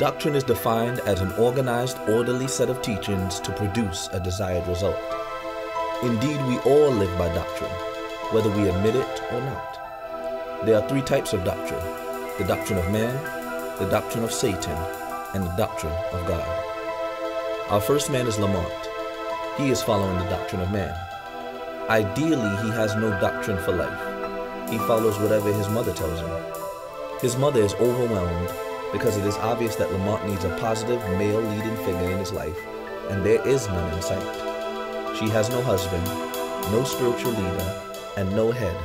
Doctrine is defined as an organized, orderly set of teachings to produce a desired result. Indeed, we all live by doctrine, whether we admit it or not. There are three types of doctrine the doctrine of man, the doctrine of Satan, and the doctrine of God. Our first man is Lamont. He is following the doctrine of man. Ideally, he has no doctrine for life. He follows whatever his mother tells him. His mother is overwhelmed because it is obvious that Lamont needs a positive male leading figure in his life, and there is none in sight. She has no husband, no spiritual leader, and no head.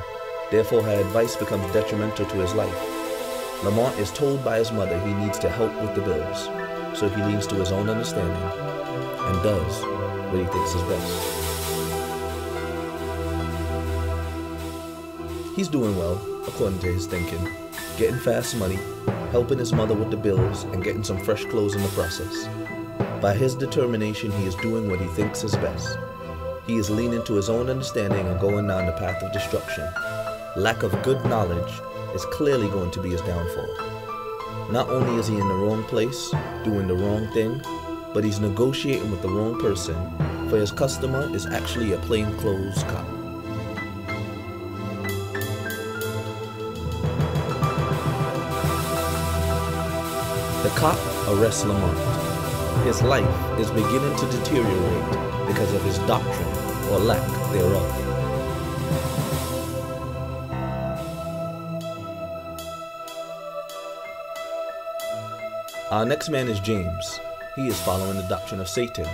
Therefore, her advice becomes detrimental to his life. Lamont is told by his mother he needs to help with the bills, so he leans to his own understanding and does what he thinks is best. He's doing well, according to his thinking, getting fast money, helping his mother with the bills, and getting some fresh clothes in the process. By his determination, he is doing what he thinks is best. He is leaning to his own understanding and going down the path of destruction. Lack of good knowledge is clearly going to be his downfall. Not only is he in the wrong place, doing the wrong thing, but he's negotiating with the wrong person, for his customer is actually a plainclothes cop. The cop arrests Lamont. His life is beginning to deteriorate because of his doctrine or lack thereof. Our next man is James. He is following the doctrine of Satan.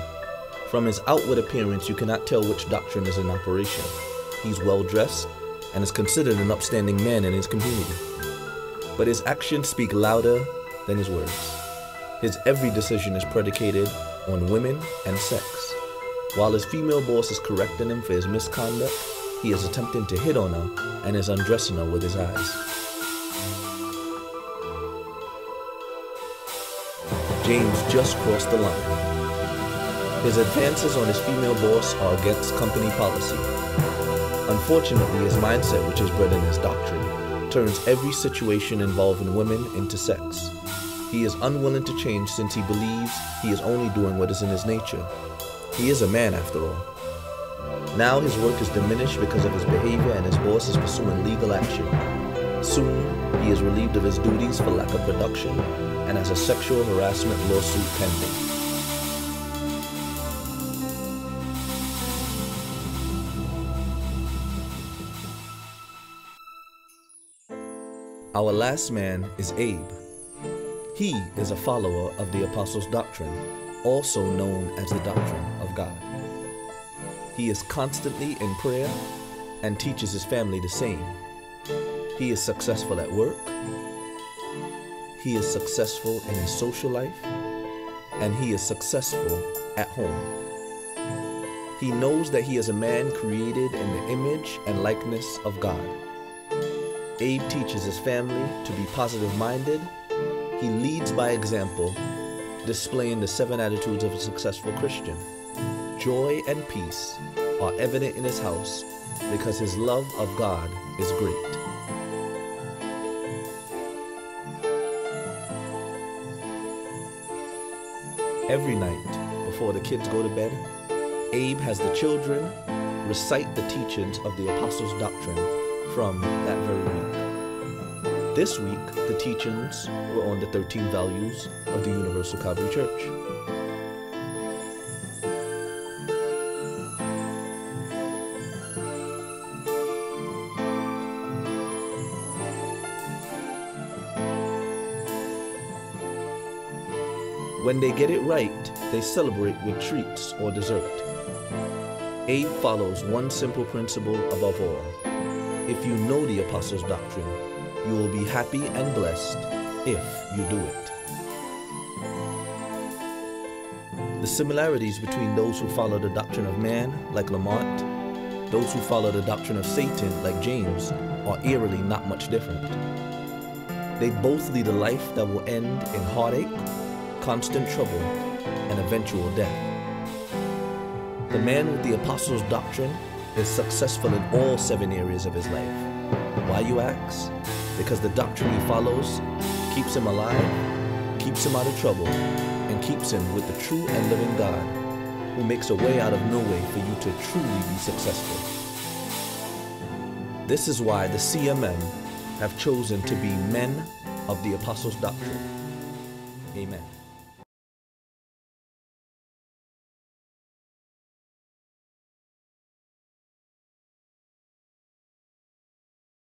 From his outward appearance, you cannot tell which doctrine is in operation. He's well dressed and is considered an upstanding man in his community. But his actions speak louder than his words. His every decision is predicated on women and sex. While his female boss is correcting him for his misconduct, he is attempting to hit on her and is undressing her with his eyes. James just crossed the line. His advances on his female boss are against company policy. Unfortunately, his mindset, which is bred in his doctrine, turns every situation involving women into sex. He is unwilling to change since he believes he is only doing what is in his nature. He is a man after all. Now his work is diminished because of his behavior and his boss is pursuing legal action. Soon, he is relieved of his duties for lack of production and has a sexual harassment lawsuit pending. Our last man is Abe. He is a follower of the Apostles' doctrine, also known as the doctrine of God. He is constantly in prayer and teaches his family the same. He is successful at work. He is successful in his social life. And he is successful at home. He knows that he is a man created in the image and likeness of God. Abe teaches his family to be positive minded. He leads by example, displaying the seven attitudes of a successful Christian. Joy and peace are evident in his house because his love of God is great. Every night, before the kids go to bed, Abe has the children recite the teachings of the Apostles' Doctrine from that very week. This week, the teachings were on the 13 values of the Universal Calvary Church. When they get it right, they celebrate with treats or dessert. Abe follows one simple principle above all. If you know the Apostles' doctrine, you will be happy and blessed if you do it. The similarities between those who follow the doctrine of man, like Lamont, those who follow the doctrine of Satan, like James, are eerily not much different. They both lead a life that will end in heartache, constant trouble, and eventual death. The man with the Apostles' doctrine is successful in all seven areas of his life. Why, you ask? Because the doctrine he follows keeps him alive, keeps him out of trouble and keeps him with the true and living God who makes a way out of no way for you to truly be successful. This is why the CMM have chosen to be men of the Apostles' Doctrine. Amen.